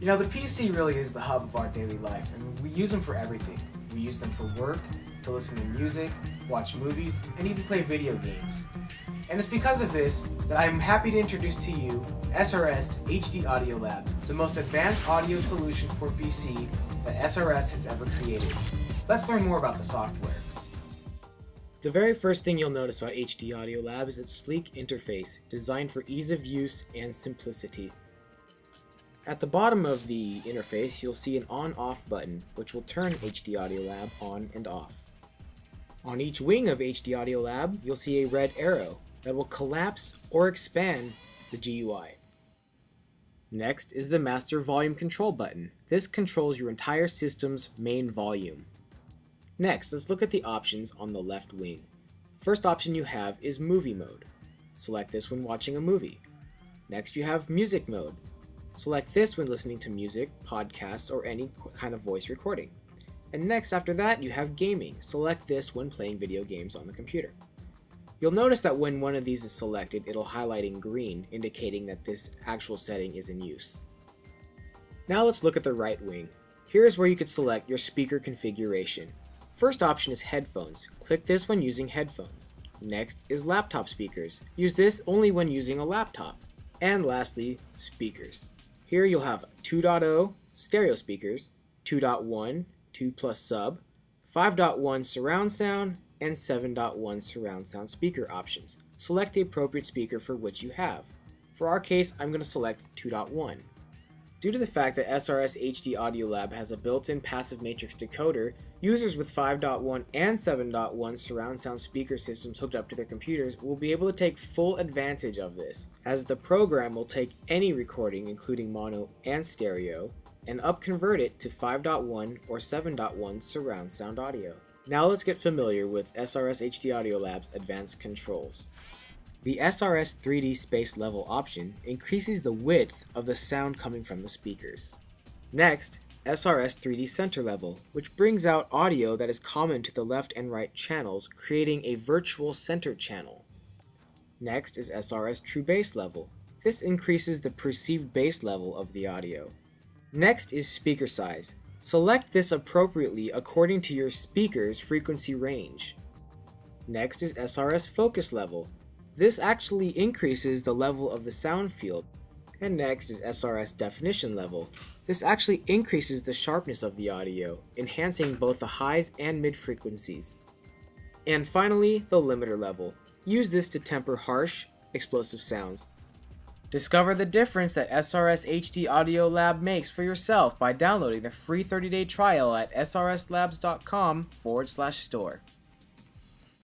You know, the PC really is the hub of our daily life, and we use them for everything. We use them for work, to listen to music, watch movies, and even play video games. And it's because of this that I'm happy to introduce to you SRS HD Audio Lab, the most advanced audio solution for PC that SRS has ever created. Let's learn more about the software. The very first thing you'll notice about HD Audio Lab is its sleek interface, designed for ease of use and simplicity. At the bottom of the interface, you'll see an on-off button, which will turn HD Audio Lab on and off. On each wing of HD Audio Lab, you'll see a red arrow that will collapse or expand the GUI. Next is the Master Volume Control button. This controls your entire system's main volume. Next, let's look at the options on the left wing. First option you have is Movie Mode. Select this when watching a movie. Next you have Music Mode. Select this when listening to music, podcasts, or any kind of voice recording. And next after that you have gaming. Select this when playing video games on the computer. You'll notice that when one of these is selected, it'll highlight in green, indicating that this actual setting is in use. Now let's look at the right wing. Here is where you could select your speaker configuration. First option is headphones. Click this when using headphones. Next is laptop speakers. Use this only when using a laptop. And lastly, speakers. Here you'll have 2.0 stereo speakers, 2.1 2 plus sub, 5.1 surround sound, and 7.1 surround sound speaker options. Select the appropriate speaker for which you have. For our case, I'm going to select 2.1. Due to the fact that SRS HD Audio Lab has a built-in passive matrix decoder, users with 5.1 and 7.1 surround sound speaker systems hooked up to their computers will be able to take full advantage of this, as the program will take any recording including mono and stereo, and upconvert it to 5.1 or 7.1 surround sound audio. Now let's get familiar with SRS HD Audio Lab's advanced controls. The SRS 3D space level option increases the width of the sound coming from the speakers. Next, SRS 3D center level, which brings out audio that is common to the left and right channels, creating a virtual center channel. Next is SRS TruBass level. This increases the perceived bass level of the audio. Next is speaker size. Select this appropriately according to your speaker's frequency range. Next is SRS focus level. This actually increases the level of the sound field. And next is SRS definition level. This actually increases the sharpness of the audio, enhancing both the highs and mid frequencies. And finally, the limiter level. Use this to temper harsh, explosive sounds. Discover the difference that SRS HD Audio Lab makes for yourself by downloading the free 30-day trial at srslabs.com forward slash store.